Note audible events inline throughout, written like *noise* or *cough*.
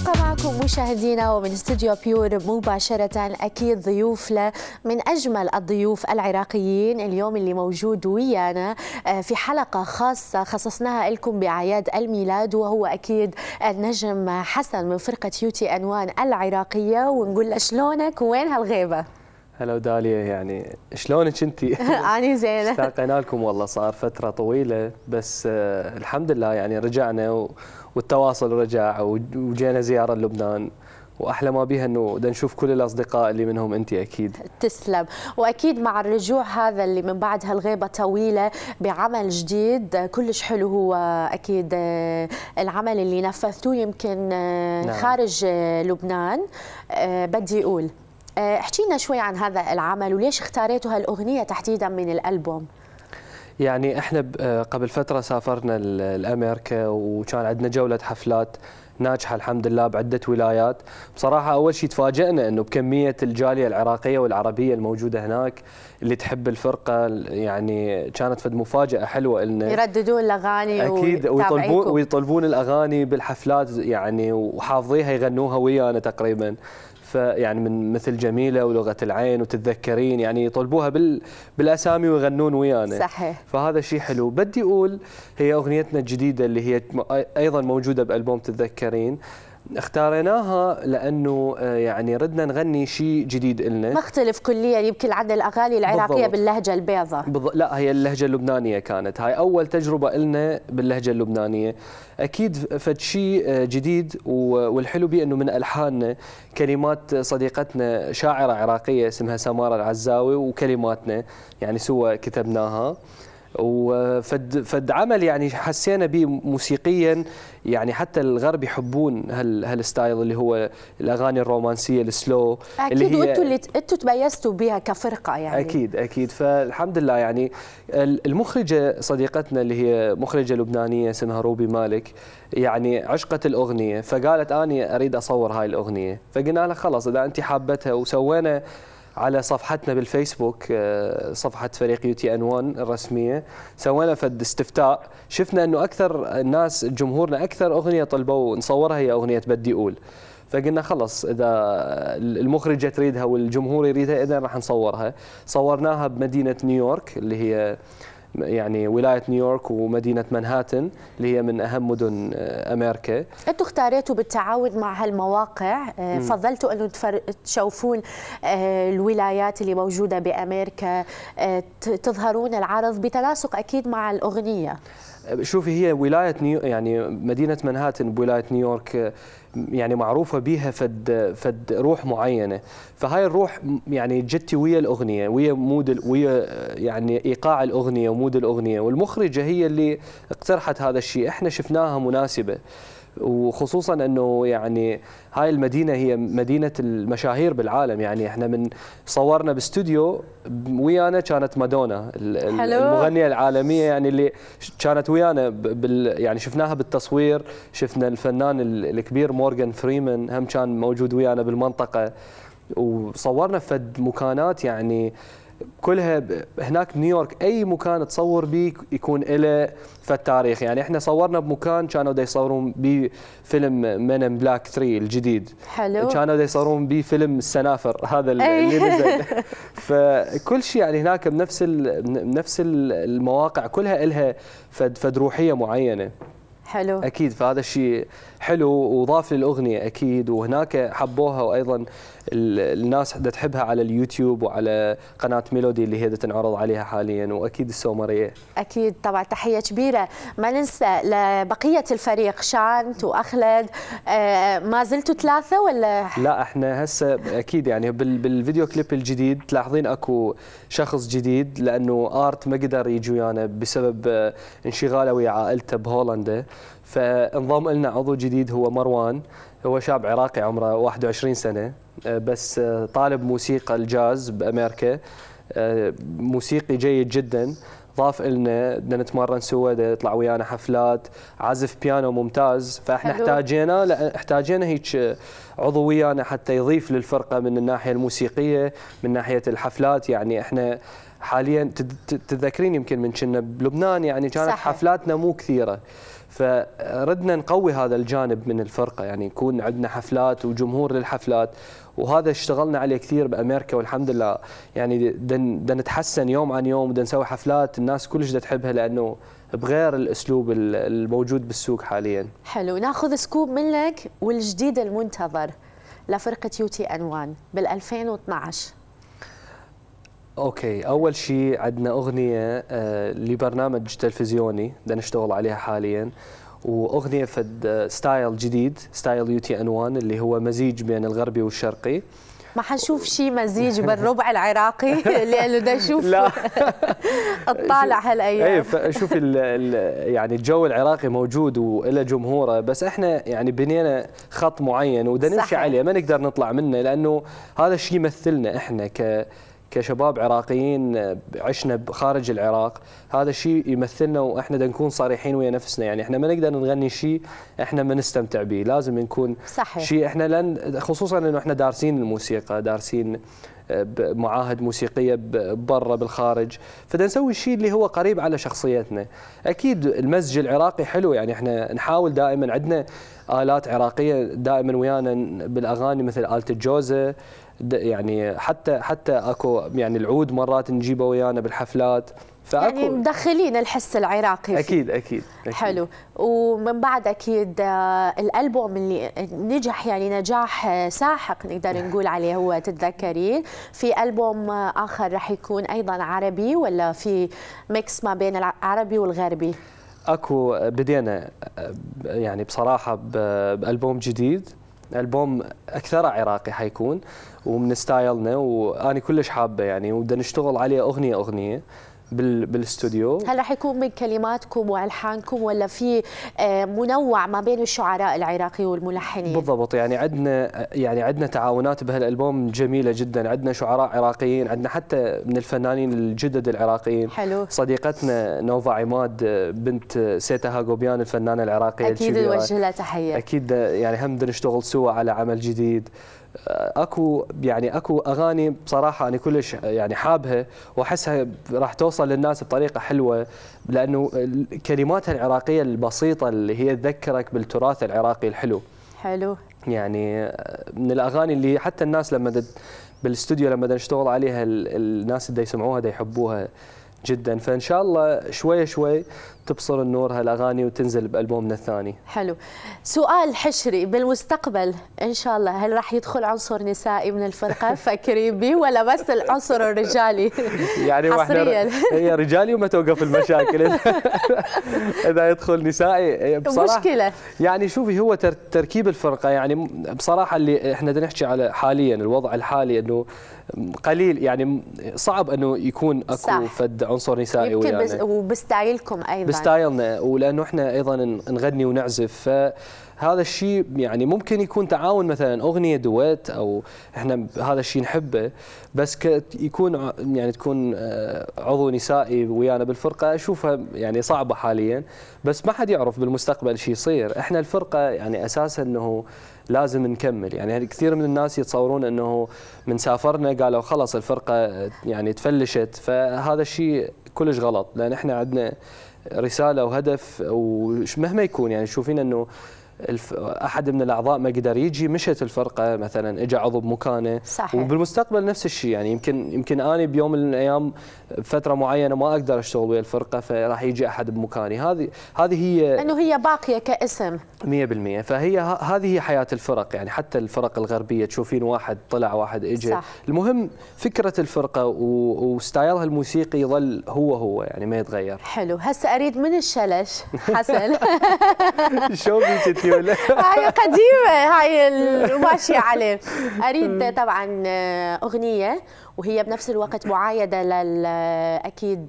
نبقى معكم مشاهدينا ومن استوديو بيور مباشرة. أكيد ضيوف من أجمل الضيوف العراقيين اليوم اللي موجود ويانا آه، في حلقة خاصة خصصناها لكم بأعياد الميلاد وهو أكيد النجم حسن من فرقة يوتي أنوان العراقية. ونقول له شلونك؟ وين هالغيبة؟ هلا داليا يعني شلونك انت؟ *laughs* اني زينة *laughs* اشتاقنا لكم والله صار فترة طويلة بس آه الحمد لله يعني رجعنا والتواصل رجع وجينا زيارة لبنان وأحلى ما بيها إنه بدنا نشوف كل الأصدقاء اللي منهم انت أكيد تسلم وأكيد مع الرجوع هذا اللي من بعد هالغيبة طويلة بعمل جديد كلش حلو هو أكيد آه، العمل اللي نفذتوه يمكن آه، نعم. خارج آه، لبنان بدي أقول احكي لنا شوي عن هذا العمل وليش اختاريتوا هالأغنية تحديدا من الألبوم؟ يعني إحنا قبل فترة سافرنا لامريكا وكان عندنا جولة حفلات ناجحة الحمد لله بعدة ولايات. بصراحة أول شيء تفاجئنا إنه بكمية الجالية العراقية والعربية الموجودة هناك اللي تحب الفرقة يعني كانت فد مفاجأة حلوة لنا يرددون الأغاني أكيد ويطلبون ويطلبون الأغاني بالحفلات يعني وحافظيها يغنوها ويانا تقريبا. فيعني من مثل جميلة ولغة العين وتتذكرين يعني يطلبوها بال بالأسامي ويغنون ويانا. صحيح. فهذا شيء حلو. بدي أقول هي أغنيتنا الجديدة اللي هي أيضا موجودة بألبوم تتذكرين. اختاريناها لأنه آه، يعني ردنا نغني شيء جديد لنا مختلف كليا يمكن عن الأغاني العراقية بالضبط. باللهجة البيضاء بالضبط. لا هي اللهجة اللبنانية كانت هاي أول تجربة لنا باللهجة اللبنانية أكيد فد شيء آه، جديد والحلو به إنه من ألحاننا كلمات صديقتنا شاعرة عراقية اسمها سماره العزاوي وكلماتنا يعني سوا كتبناها وفد فد عمل يعني حسينا به موسيقيا يعني حتى الغرب يحبون هال هال style اللي هو الأغاني الرومانسية ال slow أكيد اللي هي أنتوا اللي أنتوا تميزتوا بها كفرقة يعني. أكيد أكيد. فالحمد لله يعني المخرجة صديقتنا اللي هي مخرجة لبنانية اسمها روبي مالك يعني عشقت الأغنية فقالت اني أريد أصور هاي الأغنية. فقلنا لها خلاص إذا انت حابتها وسوينا على صفحتنا بالفيسبوك آه، صفحة فريق يوتي أنوان الرسمية. سوينا فد استفتاء. شفنا أنه أكثر الناس جمهورنا أكثر أغنية طلبوا نصورها هي أغنية بدي أقول. فقلنا خلص إذا المخرجه تريدها والجمهور يريدها إذا راح نصورها. صورناها بمدينة نيويورك اللي هي يعني ولاية نيويورك ومدينة منهاتن اللي هي من أهم مدن آه، أمريكا. أنتم اختاريتوا بالتعاون مع هالمواقع آه، فضلتوا أنه تشوفون آه، الولايات اللي موجودة بأمريكا تظهرون العرض بتناسق أكيد مع الأغنية. شوفي هي ولاية نيو يعني مدينة منهاتن بولايه نيويورك يعني معروفة بها فد فد روح معينة. فهاي الروح يعني جتي ويا الأغنية ويا mood ويا يعني إيقاع الأغنية و mood الأغنية. والمخرجة هي اللي اقترحت هذا الشيء. إحنا شفناها مناسبة. وخصوصا إنه يعني هاي المدينة هي مدينة المشاهير بالعالم. يعني إحنا من صورنا باستوديو ويانا كانت مادونا المغنية العالمية يعني اللي كانت ويانا بال يعني شفناها بالتصوير. شفنا الفنان الكبير مورغان فريمان هم كان موجود ويانا بالمنطقة. وصورنا فد مكانات يعني كلها هناك بنيويورك أي مكان تصور به يكون له فالتاريخ يعني إحنا صورنا بمكان كانوا دا يصورون به فيلم Men in Black 3 الجديد. حلو. كانوا دا يصورون به فيلم السنافر هذا اللي نزل. *laughs* فكل شيء يعني هناك بنفس بنفس المواقع كلها لها فد فد روحية معينة. حلو. أكيد فهذا الشيء حلو وضاف للأغنية أكيد. وهناك حبوها وأيضا الناس بدها تحبها على اليوتيوب وعلى قناة ميلودي اللي هي تنعرض عليها حاليا وأكيد السومريه أكيد طبعا تحية كبيرة. ما ننسى لبقية الفريق شانت وأخلد آه ما زلتوا ثلاثة ولا؟ لا إحنا هسه أكيد يعني بالفيديو كليب الجديد تلاحظين أكو شخص جديد لأنه آرت ما قدر يجي ويانا بسبب آه، انشغاله ويا عائلته بهولندا. فانضم لنا عضو جديد هو مروان هو شاب عراقي عمره 21 سنة آه، بس آه، طالب موسيقى الجاز بأمريكا آه، موسيقي جيد جدا ضاف لنا بدنا نتمرن سوا يطلع ويانا حفلات عازف بيانو ممتاز فإحنا. احتاجينا احتاجينا هيك عضو ويانا حتى يضيف للفرقة من الناحية الموسيقية من ناحية الحفلات. يعني إحنا حاليا تتذكرين يمكن من كنا بلبنان يعني كانت صحيح. حفلاتنا مو كثيرة. فردنا نقوي هذا الجانب من الفرقة. يعني يكون عندنا حفلات وجمهور للحفلات وهذا اشتغلنا عليه كثير بأمريكا والحمد لله. يعني بدنا نتحسن يوم عن يوم بدنا نسوي حفلات الناس كلش تحبها لأنه بغير الأسلوب الموجود بالسوق حاليا. حلو ناخذ scoop منك والجديد المنتظر لفرقة UTN1 بال 2012 okay أول شيء عندنا أغنية آه لبرنامج تلفزيوني بدنا نشتغل عليها حاليا وأغنية فد style جديد style UTN1 اللي هو مزيج بين الغربي والشرقي. ما حنشوف شيء مزيج *laughs* بالربع العراقي لأنه بدنا نشوف لا. *laughs* الطالع هالأيام. اي شوف يعني الجو العراقي موجود وله جمهوره بس إحنا يعني بنينا خط معين وبدنا نمشي عليه ما نقدر نطلع منه لأنه هذا الشيء يمثلنا إحنا ك كشباب عراقيين عشنا خارج العراق هذا الشيء يمثلنا وإحنا بدنا نكون صريحين ويا نفسنا. يعني إحنا ما نقدر نغني شيء إحنا ما نستمتع به لازم نكون صحيح. شيء إحنا لن خصوصا إنه إحنا دارسين الموسيقى دارسين معاهد موسيقية برا بالخارج. فدا نسوي الشيء اللي هو قريب على شخصيتنا. أكيد المزج العراقي حلو يعني إحنا نحاول دائما عندنا آلات عراقية دائما ويانا بالأغاني مثل آلة الجوزة يعني حتى حتى أكو يعني العود مرات نجيبه ويانا بالحفلات. فأكو يعني مدخلين الحس العراقي أكيد, أكيد أكيد. حلو. ومن بعد أكيد آه، الألبوم اللي نجح يعني نجاح آه، ساحق نقدر نقول عليه هو تتذكرين. في ألبوم آه، آخر رح يكون أيضا عربي ولا في mix ما بين العربي والغربي؟ أكو بدينا يعني بصراحة بألبوم جديد. البوم أكثر عراقي حيكون ومن style نا وأنا كلش حابة يعني وبدنا نشتغل عليه أغنية أغنية. بالاستوديو هل راح يكون من كلماتكم وألحانكم ولا في آه، منوع ما بين الشعراء العراقي والملحنين؟ بالضبط يعني عندنا يعني عندنا تعاونات بهالألبوم جميلة جدا. عندنا شعراء عراقيين عندنا حتى من الفنانين الجدد العراقيين. حلو. صديقتنا نوفا عماد بنت سيتا هاغوبيان الفنانة العراقية أكيد نوجه لها تحية. أكيد يعني هم نشتغل سوا على عمل جديد. اكو يعني اكو اغاني بصراحة أنا كلش يعني حابها واحسها راح توصل للناس بطريقة حلوة لأنه كلماتها العراقية البسيطة اللي هي تذكرك بالتراث العراقي الحلو. حلو. يعني من الأغاني اللي حتى الناس لما بالاستوديو لما نشتغل عليها الناس اللي يسمعوها يحبوها جدا فإن شاء الله شوي شوي تبصر النور هالأغاني وتنزل بألبومنا الثاني. حلو. سؤال حشري بالمستقبل إن شاء الله هل راح يدخل عنصر نسائي من الفرقة *laughs* فكرين به ولا بس العنصر الرجالي؟ *laughs* يعني حصريا هي رجالي وما توقف المشاكل *laughs* إذا يدخل نسائي بصراحة مشكلة يعني شوفي هو تركيب الفرقة يعني بصراحة اللي إحنا نحكي على حاليا الوضع الحالي إنه قليل يعني صعب إنه يكون أكو صح. فد عنصر نسائي يمكن ويانا وبستايلكم أيضا بستايلنا ولأنه إحنا أيضا نغني ونعزف. فهذا الشيء يعني ممكن يكون تعاون مثلا أغنية دويت أو إحنا هذا الشيء نحبه. بس يكون يعني تكون آه، عضو نسائي ويانا بالفرقة أشوفها يعني صعبة حاليا. بس ما حد يعرف بالمستقبل شيء يصير. إحنا الفرقة يعني أساسا إنه لازم نكمل. يعني كثير من الناس يتصورون إنه من سافرنا قالوا خلص الفرقة يعني تفلشت. فهذا الشيء كلش غلط. لأن إحنا عندنا رسالة وهدف ومهما يكون يعني تشوفين إنه. أحد من الأعضاء ما قدر يجي مشت الفرقة مثلا اجى عضو بمكانه صحيح. وبالمستقبل نفس الشيء يعني يمكن يمكن أنا بيوم من الأيام فترة معينة ما أقدر أشتغل ويا الفرقة فراح يجي أحد بمكاني هذه هذه هي إنه هي باقية كاسم 100% فهي هذه هي حياة الفرق يعني حتى الفرق الغربية تشوفين واحد طلع واحد اجى. المهم فكرة الفرقه وستايلها الموسيقي يظل هو هو يعني ما يتغير. حلو. هسه أريد من الشلش. حسن. *laughs* شو بيك ولا *laughs* هاي قديمة هاي الماشيه عليه. أريد طبعا أغنية وهي بنفس الوقت معايدة لل أكيد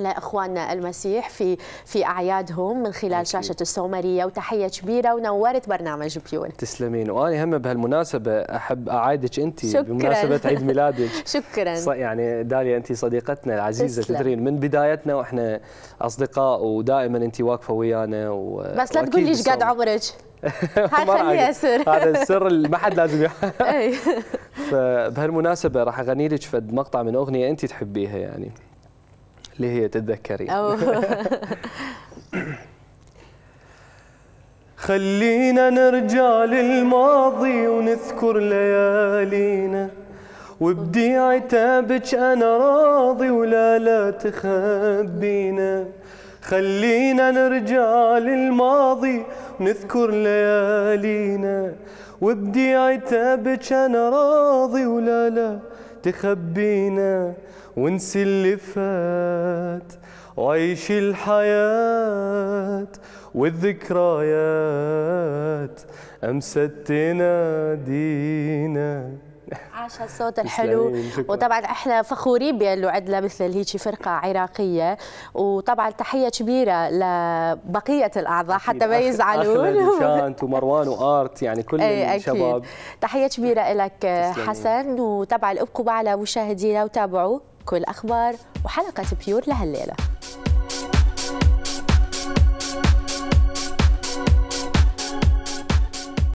لاخواننا المسيح في في أعيادهم من خلال شاشة السومرية وتحية كبيرة ونورت برنامج بيون. تسلمين. وأنا هم بهالمناسبة أحب أعايدك أنت بمناسبة *laughs* عيد ميلادك. شكرا. يعني داليا أنت صديقتنا العزيزة. تدرين من بدايتنا وإحنا أصدقاء ودائما أنت واقفة ويانا و... بس لا تقولي إيش قد عمرك؟ *laughs* هاي خليها سر هذا السر ما حد لازم *laughs* فبهالمناسبة راح أغني لك فد مقطع من أغنية أنت تحبيها يعني. اللي هي تتذكري *laughs* خلينا نرجع للماضي ونذكر ليالينا. وبدي عتابك أنا راضي ولا لا تخبينا. خلينا نرجع للماضي ونذكر ليالينا. وبدي عتابك أنا راضي ولا لا؟ تخبينا ونسي اللي فات. وعيش الحياة والذكريات. أمست تنادينا عاش الصوت الحلو. وطبعا إحنا فخورين بانه عندنا مثل هيك فرقة عراقية. وطبعا تحية كبيرة لبقية الأعضاء حتى ما يزعلون شانت *laughs* ومروان وآرت يعني كل الشباب. تحية كبيرة لك حسن. وطبعا ابقوا معنا مشاهدينا وتابعوا كل أخبار وحلقة بيور لهالليلة.